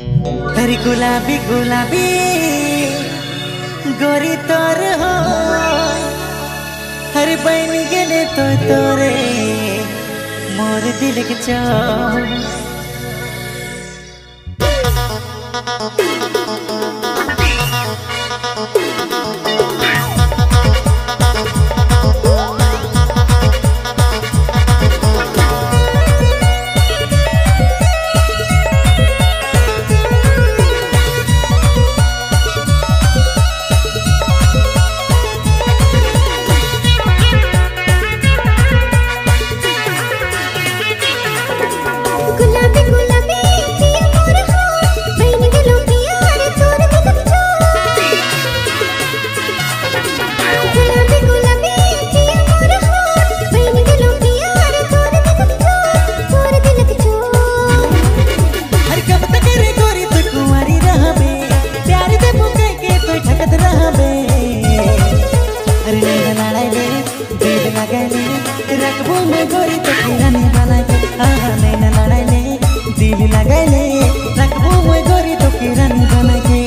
हरी गुलाबी गुलाबी गोरी तोर हो हर बन गेले तो तोरे, मोर दिल के चो दिल लगाइले रखबो मैं गोरी तो खिलाने वाला के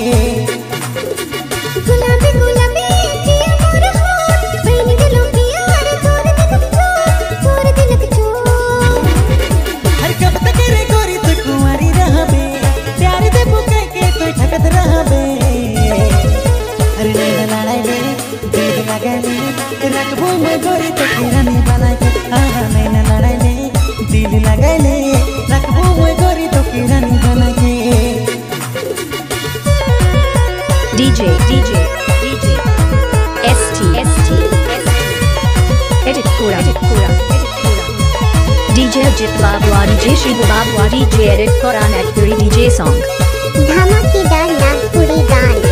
गुलाबी गुलाबी पिया मोर हो बहन गेलो पिया रे तोर दिलक छो तोर दिलक छो हर कब तक रे गोरी तू कुंवारी रहबे प्यार दे मुके के तो ठकत रहबे। अरे नैना लड़ाइले दिल लगाइले रखबो मैं गोरी तो खिलाने वाला के आहा नैना लड़ाइले दिल रखबो मैं गोरी तो खिलाने वाला के DJ, DJ, DJ, ST, ST, Edit Pura, Edit Pura, Edit Pura. DJ Ajit Babwa, DJ Shivu Babwa, DJ Edit Quran Akbari DJ Song. धमाकेदार नागपुरी गान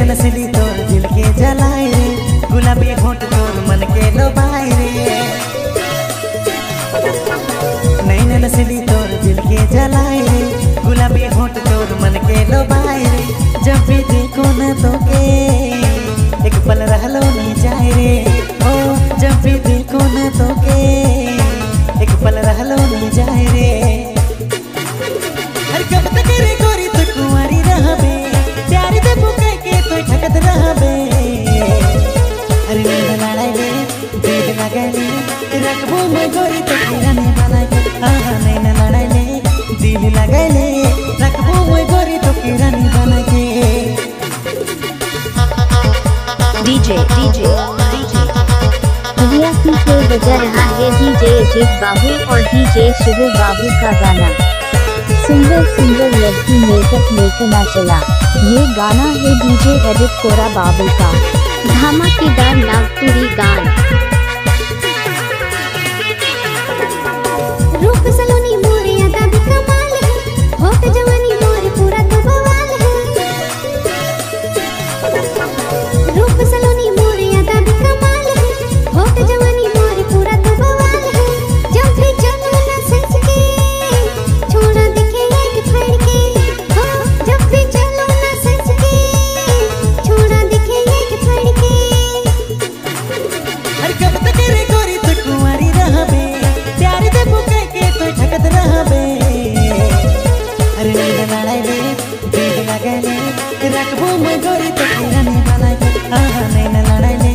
नैन DJ, डीजे DJ. की से बजा रहा है डीजे अजीत बाबू और डीजे शिवो बाबू का गाना। सुंदर सुंदर लड़की मेकअप लेकर ना चला। ये गाना है डीजे एडिट कोरा बाबू का धामा के। धमाकेदार नागपुरी गान। रखबो मैं गोरी तो खिलाने वाला के आहा नैना लड़ाइले